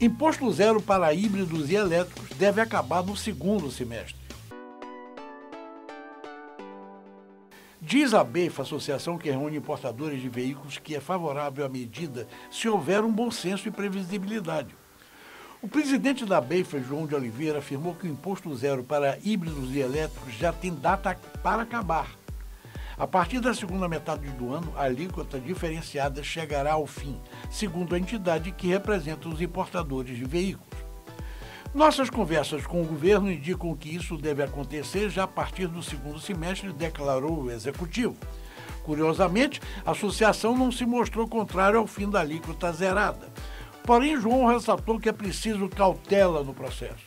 Imposto zero para híbridos e elétricos deve acabar no segundo semestre. Diz a BEIF, associação que reúne importadores de veículos, que é favorável à medida se houver um bom senso e previsibilidade. O presidente da BEIFA, João de Oliveira, afirmou que o imposto zero para híbridos e elétricos já tem data para acabar. A partir da segunda metade do ano, a alíquota diferenciada chegará ao fim, segundo a entidade que representa os importadores de veículos. Nossas conversas com o governo indicam que isso deve acontecer já a partir do segundo semestre, declarou o executivo. Curiosamente, a associação não se mostrou contrária ao fim da alíquota zerada. Porém, João ressaltou que é preciso cautela no processo.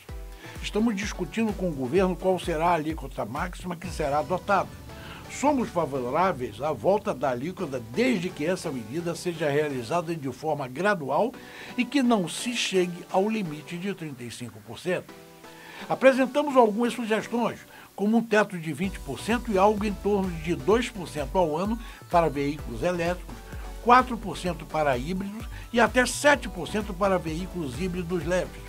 Estamos discutindo com o governo qual será a alíquota máxima que será adotada. Somos favoráveis à volta da alíquota desde que essa medida seja realizada de forma gradual e que não se chegue ao limite de 35%. Apresentamos algumas sugestões, como um teto de 20% e algo em torno de 2% ao ano para veículos elétricos, 4% para híbridos e até 7% para veículos híbridos leves.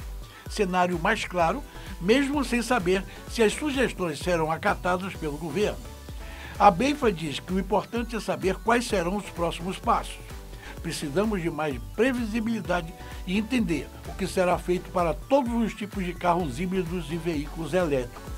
Cenário mais claro, mesmo sem saber se as sugestões serão acatadas pelo governo. A BEIFA diz que o importante é saber quais serão os próximos passos. Precisamos de mais previsibilidade e entender o que será feito para todos os tipos de carros híbridos e veículos elétricos.